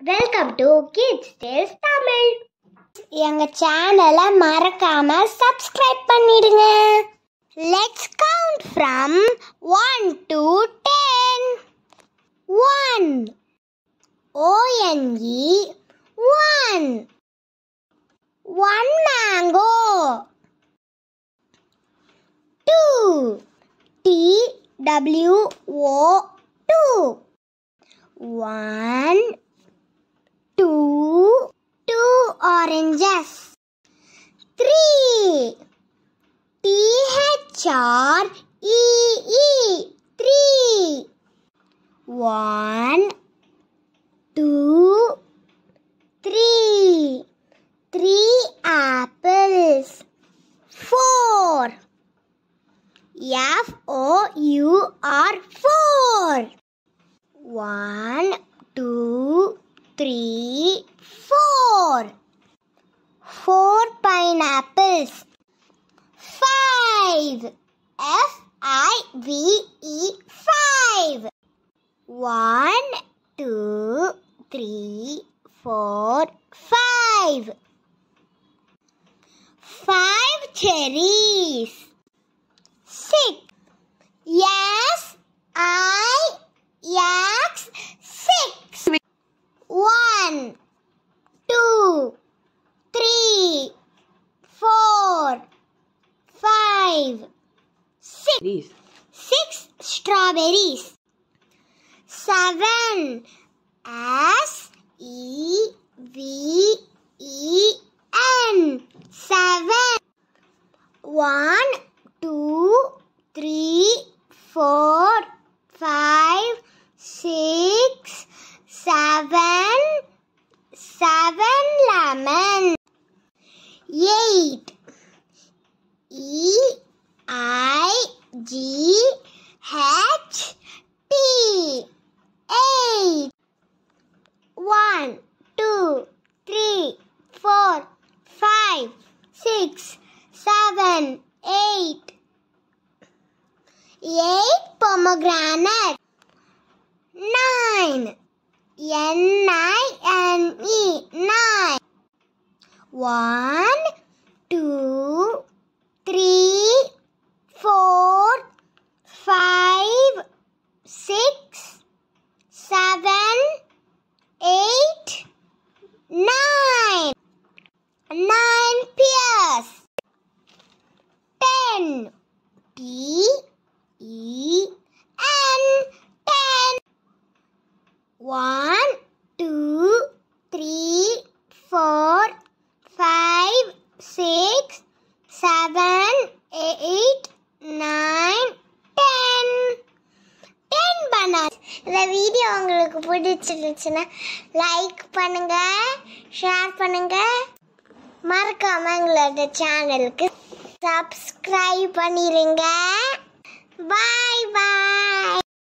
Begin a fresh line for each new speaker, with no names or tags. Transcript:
Welcome to kids days Tamil எங்க சேனலை மறக்காம சப்ஸ்கிரைப் பண்ணிடுங்க. Let's count from one to ten one O N E one one mango two T W O two one two, two oranges. Three, T H R E E, three. One, two, three, three apples. Four, F O U R, four. One, two, three, four. Four pineapples. Five. F I V E five. One, two, three, four, five. Five cherries. Six. Yes, I X six. One, two, three, four, five, six. Strawberries. Seven. S E V E N. Seven. One, two, three, four, five, six, seven, seven lemon. Eight. E I G H T. Eight. One, two, three, four, five, six, seven, eight. Eight pomegranate. Nine. N I N E. Nine. One, two, three, four, five, six, Ten. T E N. Ten. One, two, three, four, five, six, seven, eight, nine, ten. Ten bananas. இந்த video உங்களுக்கு பிடிச்சிருந்துச்சுன்னா like பண்ணுங்க share பண்ணுங்க மறக்காம எங்களோட சேனலுக்கு subscribe பண்ணிடுங்க பாய் பாய்